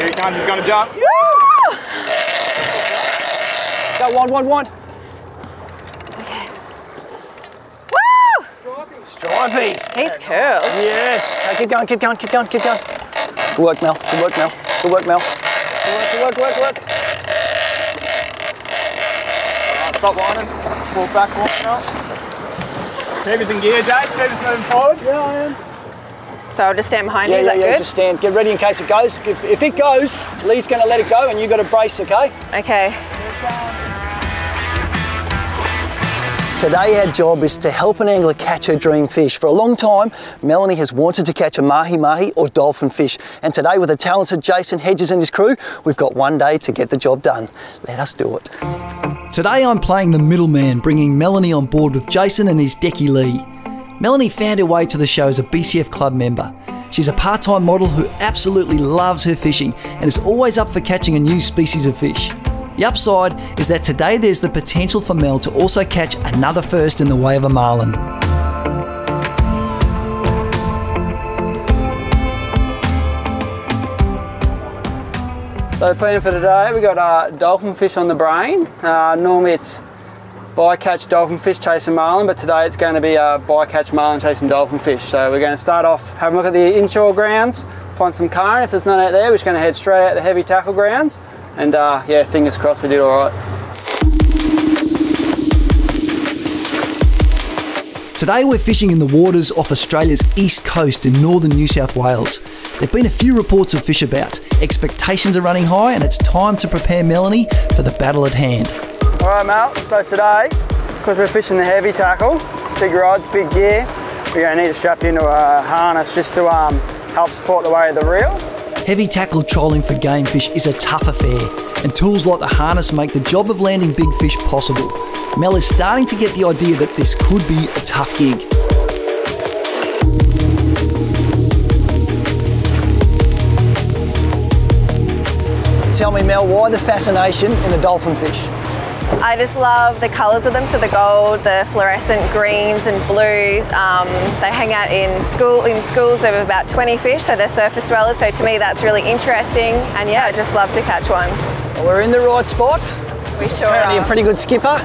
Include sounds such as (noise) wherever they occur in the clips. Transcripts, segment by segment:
Here he comes, he's gonna jump. Go, one, one, one. Okay. Woo! Stripey. He's cool. Yes. Okay, keep going, keep going, keep going, keep going. Good work, Mel. Good work, Mel. Good work, Mel. Good work, good work, good work, good work. Alright, stop whining. Walk back, walk now. Keep us in gear, Jake. Eh? Keep us moving forward. Yeah, I am. So I'll just stand behind Yeah, you, is yeah, that yeah. good? Just stand. Get ready in case it goes. If, if it goes, Lee's going to let it go and you've got to brace, okay? Okay. Today our job is to help an angler catch her dream fish. For a long time, Melanie has wanted to catch a mahi-mahi or dolphin fish. And today with the talented Jason Hedges and his crew, we've got one day to get the job done. Let us do it. Today I'm playing the middleman, bringing Melanie on board with Jason and his Decky Lee. Melanie found her way to the show as a BCF club member. She's a part-time model who absolutely loves her fishing and is always up for catching a new species of fish. The upside is that today there's the potential for Mel to also catch another first in the way of a marlin. So plan for today, we've got uh, dolphin fish on the brain. Uh, normally it's bycatch dolphin fish chasing marlin, but today it's going to be uh, bycatch marlin chasing dolphin fish. So we're going to start off, have a look at the inshore grounds, find some current. If there's none out there, we're just going to head straight out the heavy tackle grounds. And uh, yeah, fingers crossed we did all right. Today we're fishing in the waters off Australia's east coast in northern New South Wales. There've been a few reports of fish about. Expectations are running high and it's time to prepare Melanie for the battle at hand. All right, Mel. So today, because we're fishing the heavy tackle, big rods, big gear, we're going to need to strap into a harness just to um, help support the weight of the reel. Heavy tackle trolling for game fish is a tough affair, and tools like the harness make the job of landing big fish possible. Mel is starting to get the idea that this could be a tough gig. Tell me, Mel, why the fascination in the dolphin fish? I just love the colours of them, so the gold, the fluorescent greens and blues. Um, they hang out in school in schools of about 20 fish, so they're surface dwellers. So to me, that's really interesting. And yeah, I just love to catch one. Well, we're in the right spot. We sure Apparently, a are. pretty good skipper.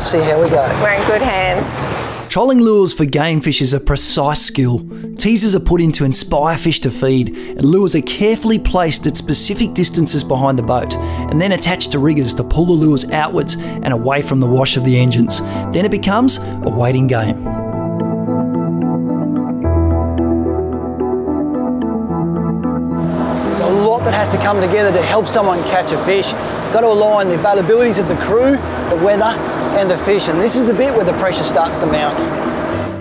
See how we go. We're in good hands. Trolling lures for game fish is a precise skill. Teasers are put in to inspire fish to feed, and lures are carefully placed at specific distances behind the boat, and then attached to riggers to pull the lures outwards and away from the wash of the engines. Then it becomes a waiting game. There's a lot that has to come together to help someone catch a fish. Got to align the availabilities of the crew, the weather, and the fish, and this is the bit where the pressure starts to mount.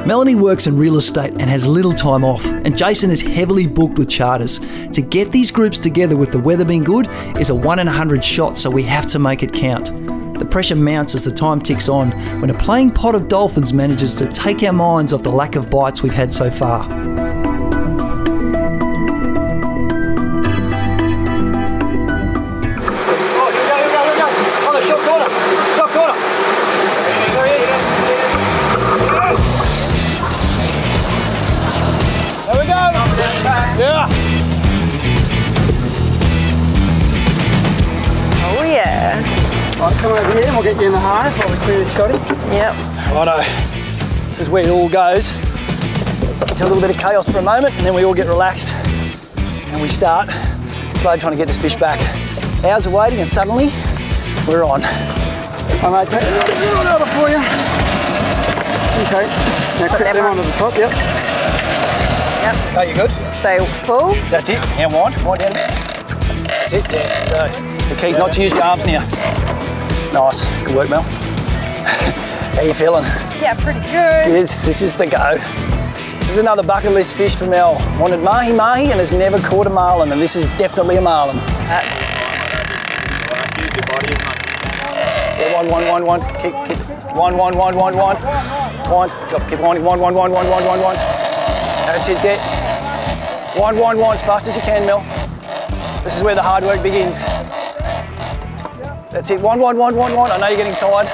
Melanie works in real estate and has little time off, and Jason is heavily booked with charters. To get these groups together with the weather being good is a 1 in a 100 shot, so we have to make it count. The pressure mounts as the time ticks on when a playing pot of dolphins manages to take our minds off the lack of bites we've had so far. Right, come over here and we'll get you in the harness while we clear this shotty. Yep. Righto. This is where it all goes. It's a little bit of chaos for a moment and then we all get relaxed and we start slowly trying to get this fish back. Hours of waiting and suddenly we're on. I might take a little bit over for you. Okay, now clip them onto the top, yep. Yep. Oh, you good? So pull. That's it. Now wind, wind down. That's it, yeah. So the key's not to use your arms now. Nice. Good work, Mel. How you feeling? Yeah, pretty good. Yes, this is the go. This is another bucket list fish for Mel. Wanted mahi mahi and has never caught a marlin, and this is definitely a marlin. Yeah, one, one, one, one. Kick, kick. One, one, one, one, one. One. Drop, keep winding. One, one, one, one, one, one, one. That's it, get. One, one, one, as fast as you can, Mel. This is where the hard work begins. That's it. One, one, one, one, one. I know you're getting tired.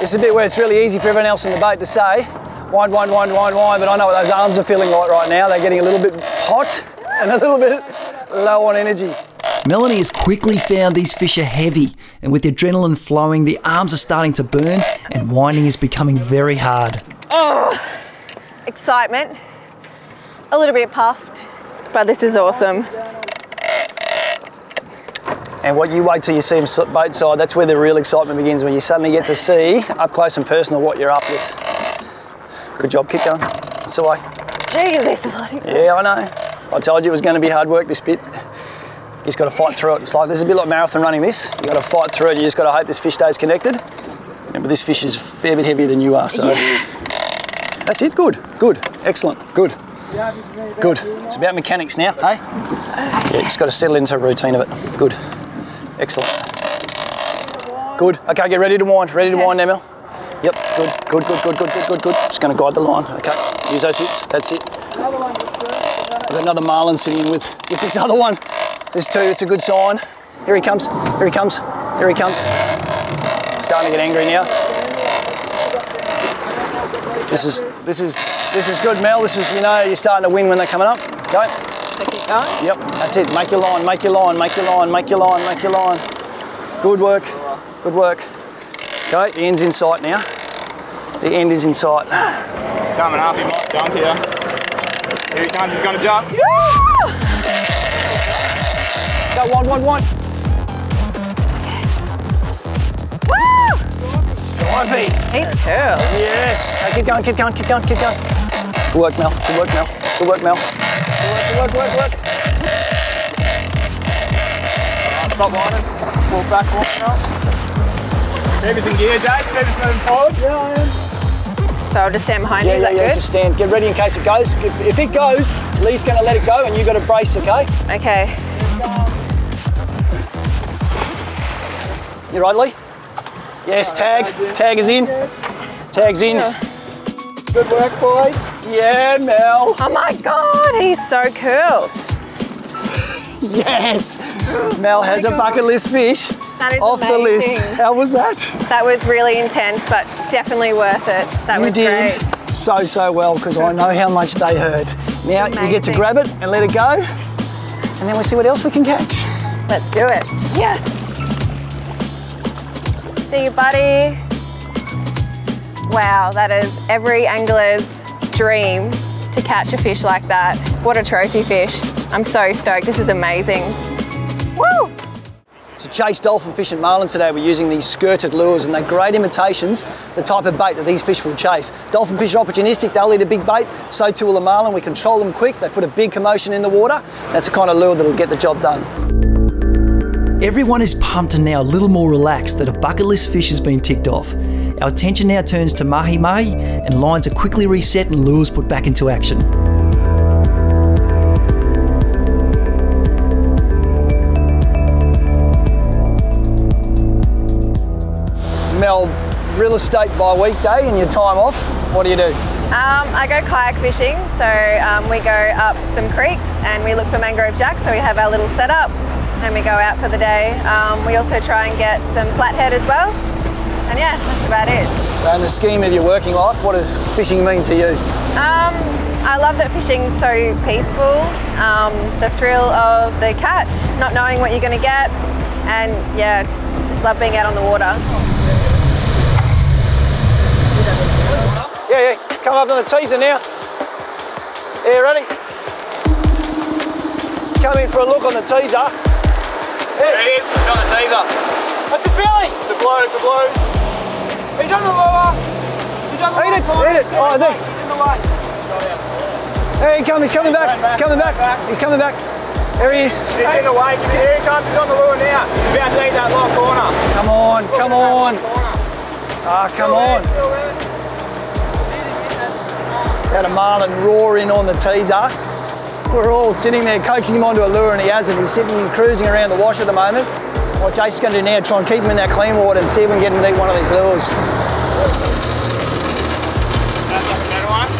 It's a bit where it's really easy for everyone else in the boat to say, Wind, wind, wind, wind, wind. But I know what those arms are feeling like right now. They're getting a little bit hot and a little bit low on energy. Melanie has quickly found these fish are heavy, and with the adrenaline flowing, the arms are starting to burn, and winding is becoming very hard. Oh, excitement, a little bit puffed, but this is awesome. And what you wait till you see them boat side, that's where the real excitement begins, when you suddenly get to see up close and personal what you're up with. Good job, keep going. That's the way. Jeez, bloody Yeah, I know. I told you it was going to be hard work this bit. He's got to fight through it. It's like this is a bit like marathon running. This you got to fight through it. You just got to hope this fish stays connected. Remember, this fish is a fair bit heavier than you are, so that's it. Good, good, excellent, good, good. It's about mechanics now, hey? Yeah, you just got to settle into a routine of it. Good, excellent, good. Okay, get ready to wind. Ready to wind, Emil. Yep, good, good, good, good, good, good, good, good. Just going to guide the line. Okay, use those hips. That's it. I've got another marlin sitting in with, with this other one. There's two, it's a good sign. Here he comes, here he comes, here he comes. Starting to get angry now. This is, this is, this is good, Mel. This is, you know, you're starting to win when they're coming up. Go. Yep, that's it. Make your line, make your line, make your line, make your line, make your line. Good work, good work. Okay, the end's in sight now. The end is in sight. He's coming up, he might jump here. Here he comes, he's gonna jump. Go, one, one, one. Stripey. He's cool. Yes. Okay, keep going, keep going, keep going, keep going. Good work, Mel. Good work, Mel. Good work, Mel. Good work, good work, work. Stop winding. Walk back, walk now. Keep us in gear, Jake. Keep us moving forward. Yeah, I am. So I'll just stand behind Yeah, you, is yeah, that yeah. good? Just stand. Get ready in case it goes. If, if it goes, Lee's going to let it go, and you've got to brace. Okay. Okay. You right, Lee? Yes. Tag. Tag is in. Tag's in. Good work, boys. Yeah, Mel. Oh my god, he's so cool. Yes. Mel has a bucket list fish That is off the list. How was that? That was really intense, but definitely worth it. That you was did great. so so well because I know how much they hurt. Now you get to grab it and let it go, and then we'll see what else we can catch. Let's do it. Yes. See you, buddy. Wow, that is every angler's dream to catch a fish like that. What a trophy fish. I'm so stoked. This is amazing. Woo! To chase dolphin fish and marlin today, we're using these skirted lures, and they're great imitations, the type of bait that these fish will chase. Dolphin fish are opportunistic, they'll eat a big bait, so too will the marlin. We control them quick, they put a big commotion in the water. That's the kind of lure that'll get the job done. Everyone is pumped and now a little more relaxed that a bucket list fish has been ticked off. Our attention now turns to mahi mahi, and lines are quickly reset and lures put back into action. Mel, real estate by weekday and your time off, what do you do? Um, I go kayak fishing, so um, we go up some creeks and we look for mangrove jacks. So we have our little setup and we go out for the day. Um, we also try and get some flathead as well. And yeah, that's about it. And the scheme of your working life, what does fishing mean to you? Um, I love that fishing's so peaceful. Um, the thrill of the catch, not knowing what you're going to get, and yeah, just, just love being out on the water. Yeah, yeah, come up on the teaser now. Yeah, ready? Come in for a look on the teaser. There Yeah, he is. He's on the teaser. that's a Billy! It's a blue, it's a blue. He's on the lure. He's on the Eat it, Simon. eat it. Oh, there. He's in the way. There he comes, he's coming back, he's coming back, he's coming back. There he is. He's in the way. Here he comes. He's on the lure now. He's about to eat that long corner. Come on, come on. Corner. Ah, come on. Still there. Had a marlin roaring on the teaser. We're all sitting there coaching him onto a lure and he hasn't. He's sitting and cruising around the wash at the moment. What Jason's going to do now, try and keep him in that clean water and see if we can get him to eat one of these lures. That's like a one.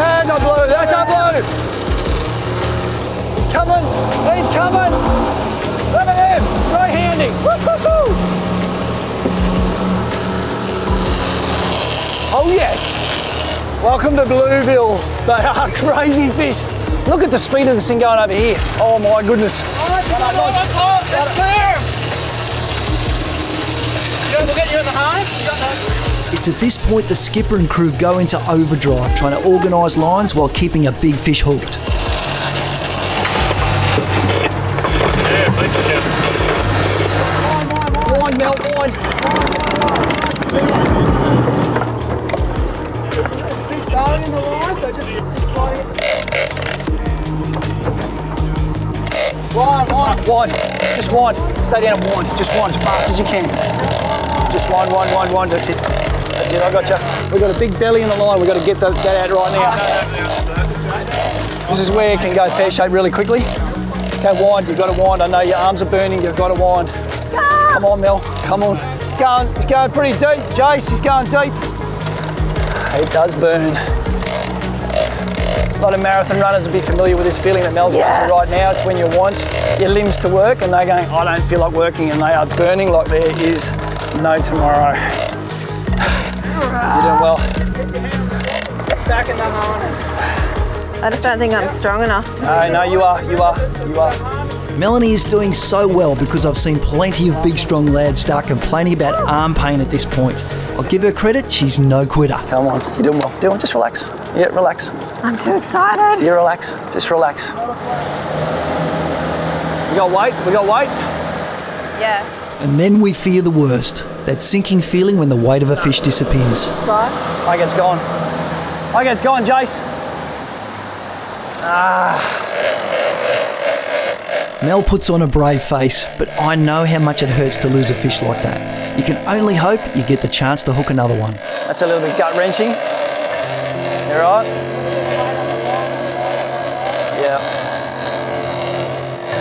That's a blue, that's a blue. He's coming, he's coming. Look at him, right handing. Oh yes. Welcome to Blueville. (laughs) They are crazy fish. Look at the speed of this thing going over here. Oh my goodness. We'll get you in the harness. It's at this point the skipper and crew go into overdrive, trying to organise lines while keeping a big fish hooked. Wind. Stay down and wind. Just wind as fast as you can. Just wind, wind, wind, wind. That's it. That's it. I got you. We've got a big belly in the line. We've got to get that, that out right now. This is where it can go pear shaped really quickly. Go wind. You've got to wind. I know your arms are burning. You've got to wind. Come on, Mel. Come on. It's going, it's going pretty deep. Jace, he's going deep. It does burn. A lot of marathon runners will be familiar with this feeling that Mel's going through right now. It's when you want your limbs to work and they're going, I don't feel like working, and they are burning like there is no tomorrow. (sighs) You're doing well. Back in the harness. I just don't think I'm strong enough. No, no, you are, you are, you are. Melanie is doing so well because I've seen plenty of big, strong lads start complaining about arm pain at this point. I'll give her credit, she's no quitter. Come on, you're doing well. Doing, just relax. Yeah, relax. I'm too excited. You relax. Just relax. We got weight. We got weight. Yeah. And then we fear the worst. That sinking feeling when the weight of a fish disappears. Right. I get it's gone. I get it's gone, Jace. Ah. Mel puts on a brave face, but I know how much it hurts to lose a fish like that. You can only hope you get the chance to hook another one. That's a little bit gut wrenching. You right? Yeah.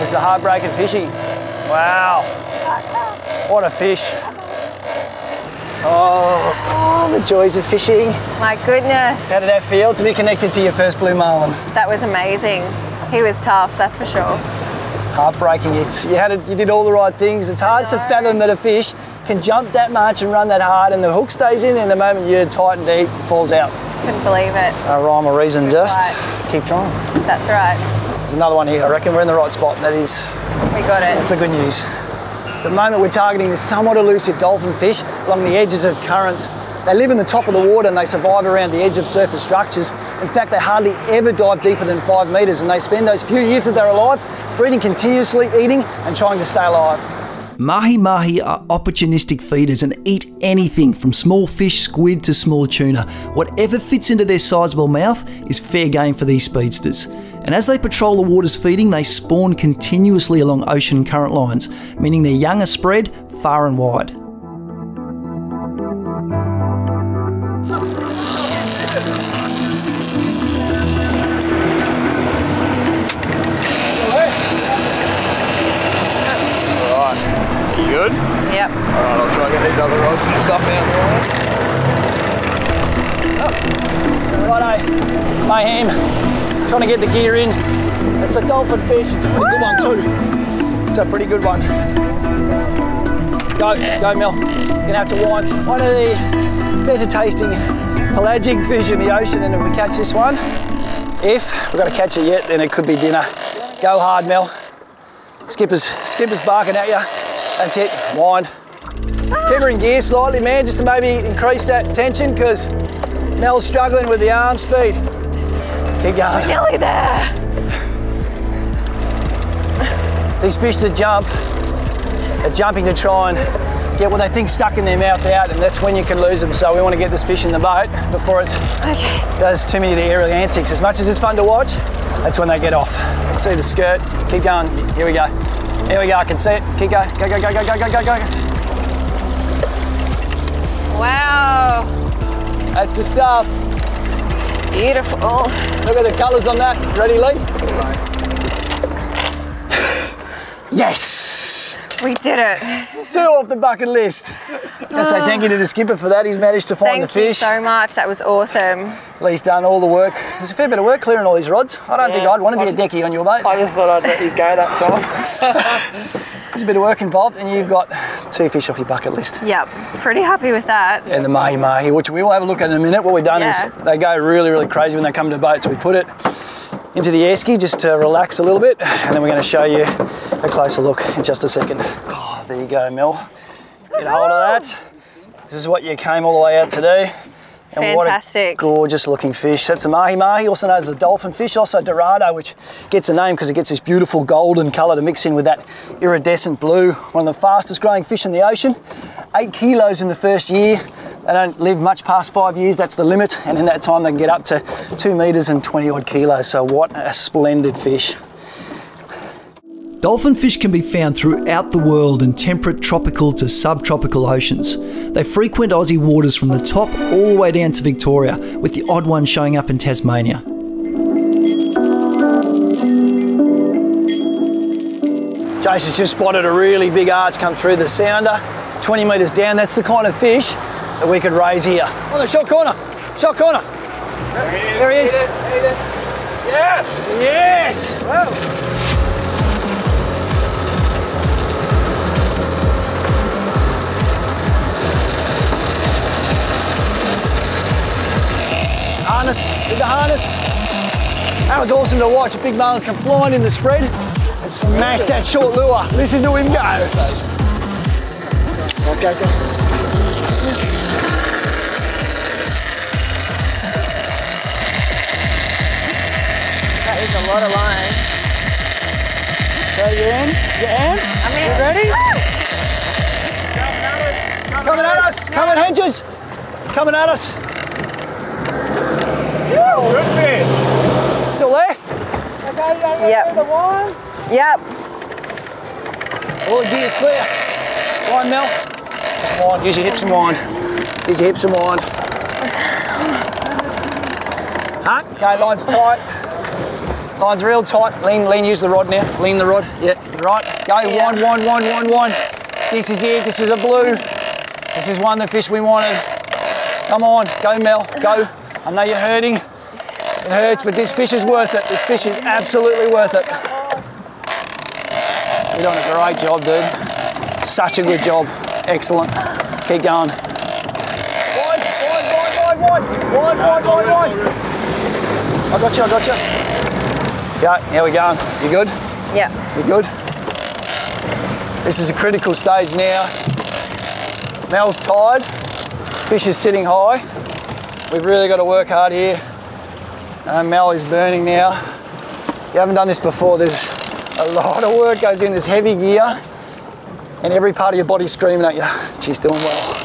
It's a heartbreaking fishy. Wow. What a fish. Oh, oh, the joys of fishing. My goodness, How did that feel to be connected to your first blue marlin? that was amazing. He was tough, that's for sure. Heartbreaking. It's, you, had it, you did all the right things. It's hard to fathom that a fish can jump that much and run that hard and the hook stays in and the moment you tighten deep, it falls out. Couldn't believe it. No rhyme or reason, just right. keep trying. That's right. There's another one here. I reckon we're in the right spot. That is We got That's it. the good news. The moment we're targeting is somewhat elusive dolphin fish along the edges of currents. They live in the top of the water and they survive around the edge of surface structures. In fact, they hardly ever dive deeper than five metres and they spend those few years that they're alive breeding continuously, eating and trying to stay alive. Mahi mahi are opportunistic feeders and eat anything from small fish, squid to small tuna. Whatever fits into their sizable mouth is fair game for these speedsters. And as they patrol the waters feeding, they spawn continuously along ocean current lines, meaning their young are spread far and wide. Alright. You good? Yep. Alright, I'll try and get these other rods and stuff out of the way. Righto, mayhem. Trying to get the gear in. It's a dolphin fish. It's a pretty good one too. It's a pretty good one. Go, go, Mel. You're gonna have to wind. One of the better tasting pelagic fish in the ocean, and if we catch this one, if we've got to catch it yet, then it could be dinner. Go hard, Mel. Skipper's, skipper's barking at you. That's it. Wind. Keep her in gear slightly, man, just to maybe increase that tension, because Mel's struggling with the arm speed. Keep going. Nearly there. These fish that jump are jumping to try and get what they think stuck in their mouth out, and that's when you can lose them. So we want to get this fish in the boat before it Okay. does too many of the aerial antics. As much as it's fun to watch, that's when they get off. See the skirt. Keep going. Here we go. Here we go. I can see it. Keep going. Go, go, go, go, go, go, go, go. Wow. That's the stuff. Beautiful. Look at the colours on that. Ready, Lee? Yes! We did it. Two off the bucket list. I say thank you to the skipper for that. He's managed to find Thank the you fish. so much. That was awesome. Lee's done all the work. There's a fair bit of work clearing all these rods. I don't think I'd want to be a decky on your boat. I just thought I'd let these go that time. (laughs) There's a bit of work involved, and you've got two fish off your bucket list. Yep, pretty happy with that. And the mahi mahi, which we will have a look at in a minute. What we've done Yeah. is they go really, really crazy when they come to boats. We put it into the esky just to relax a little bit, and then we're going to show you a closer look in just a second. Oh, there you go, Mel. Get a hold of that. This is what you came all the way out to do. And Fantastic. what a gorgeous looking fish. That's the mahi mahi, also known as the dolphin fish, also dorado, which gets a name because it gets this beautiful golden colour to mix in with that iridescent blue. One of the fastest growing fish in the ocean. Eight kilos in the first year. They don't live much past five years, that's the limit. And in that time, they can get up to two metres and 20 odd kilos. So, what a splendid fish. Dolphin fish can be found throughout the world in temperate tropical to subtropical oceans. They frequent Aussie waters from the top all the way down to Victoria, with the odd one showing up in Tasmania. Jason's just spotted a really big arch come through the sounder, 20 metres down. That's the kind of fish that we could raise here. On the short corner, short corner. There he is. Yes! Yes! Harness, with the harness. That was awesome to watch. A big marlins come flying in the spread and smash that short lure. Listen to him go. Okay, go. Lot of line. So you in? You in? I'm in. You ready? Coming at us! Coming hedges! Coming at us! Good fish! Still there? Yep. Yep. All the gear's clear. Line, Mel. Come on, use your hips and wind. Use your hips and wind. Huh? Okay, line's tight. Line's real tight. Lean, lean, use the rod now. Lean the rod. Yeah, right. Go, Yeah. wind, wind, wind, wind, wind. This is it. This is a blue. This is one of the fish we wanted. Come on, go, Mel. Go. I know you're hurting. It hurts, but this fish is worth it. This fish is absolutely worth it. You're doing a great job, dude. Such a good job. Excellent. Keep going. Wide, wide, wide, wide, wide. Wide, wide, wide, wide. I got you, I got you. Yeah, here we go. You good? Yeah. You good? This is a critical stage now. Mel's tired. Fish is sitting high. We've really got to work hard here. Uh, Mel is burning now. If you haven't done this before, there's a lot of work goes in There's heavy gear and every part of your body's screaming at you. She's doing well.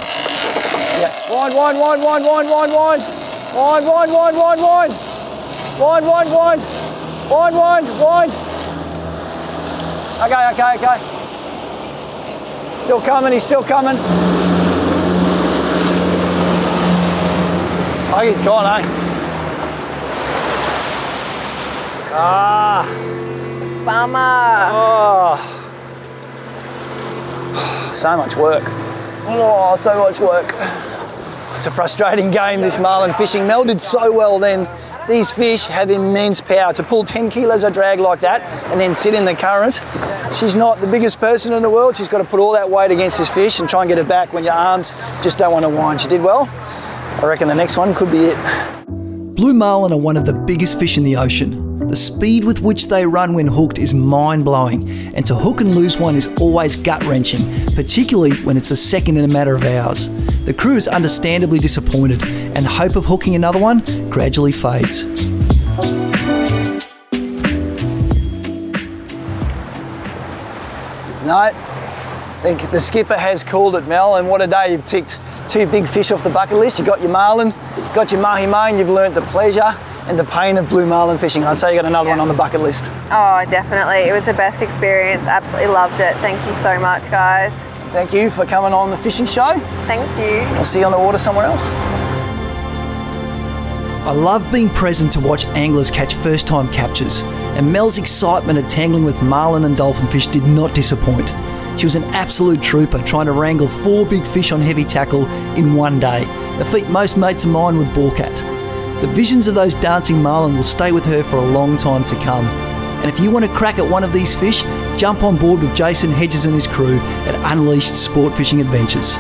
Yeah. Wind, wind, wind, wind, wind, wind, wind. Wind, wind, wind, wind, wind. Wind, wind, wind. Wind, wind, wind. Okay, okay, okay. Still coming, he's still coming. Oh, he's gone, eh? Ah, Bummer. oh. So much work. Oh, so much work. It's a frustrating game, this marlin fishing. Mel did so well then. These fish have immense power to pull 10 kilos of drag like that and then sit in the current. She's not the biggest person in the world. She's got to put all that weight against this fish and try and get it back when your arms just don't want to wind. She did well. I reckon the next one could be it. Blue marlin are one of the biggest fish in the ocean. The speed with which they run when hooked is mind blowing, and to hook and lose one is always gut wrenching, particularly when it's a second in a matter of hours. The crew is understandably disappointed, and hope of hooking another one gradually fades. No, I think the skipper has called it, Mel, and what a day you've ticked two big fish off the bucket list. You got your marlin, got your mahi mahi, and you've learnt the pleasure and the pain of blue marlin fishing. I'd say you got another one on the bucket list. Oh, definitely. It was the best experience. Absolutely loved it. Thank you so much, guys. Thank you for coming on the fishing show. Thank you. I'll see you on the water somewhere else. I love being present to watch anglers catch first time captures, and Mel's excitement at tangling with marlin and dolphin fish did not disappoint. She was an absolute trooper trying to wrangle four big fish on heavy tackle in one day, a feat most mates of mine would balk at. The visions of those dancing marlin will stay with her for a long time to come. And if you want to crack at one of these fish, jump on board with Jason Hedges and his crew at Unleashed Sport Fishing Adventures.